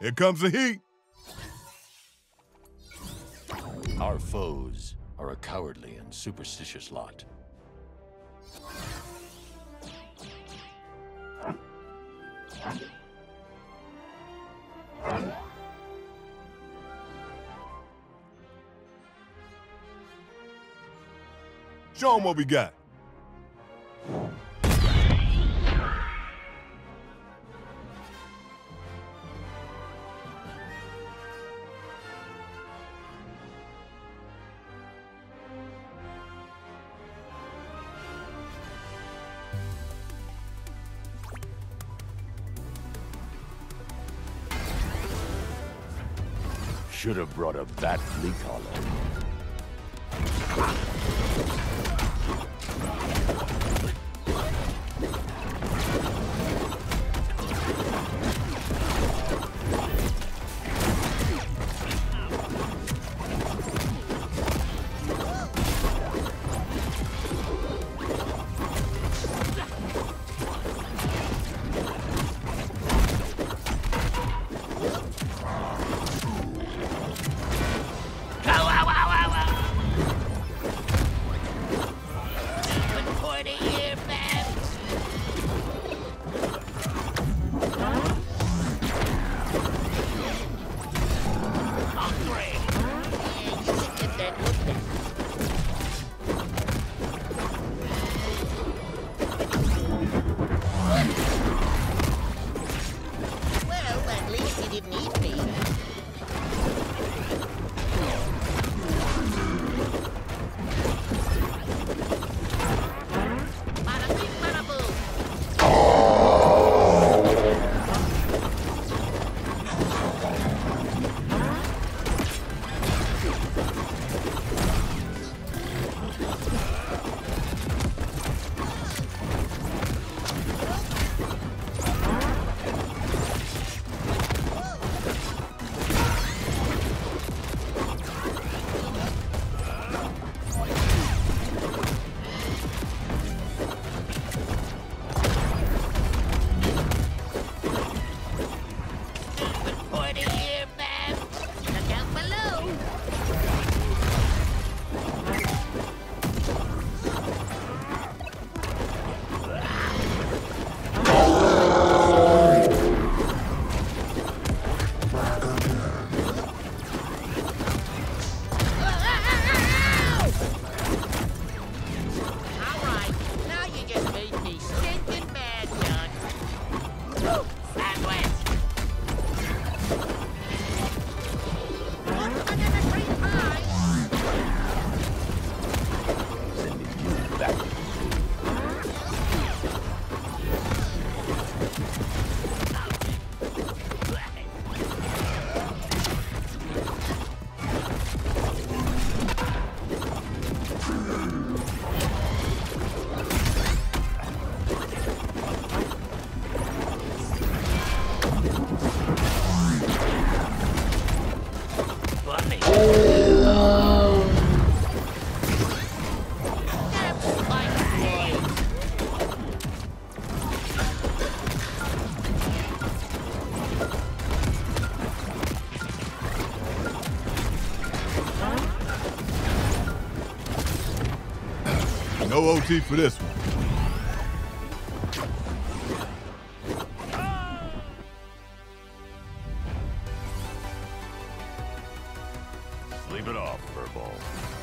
Here comes the heat. Our foes are a cowardly and superstitious lot. Show them what we got. Should have brought a bat fleet collar. Didn't eat me. No OT for this one. Sleep it off, Furball.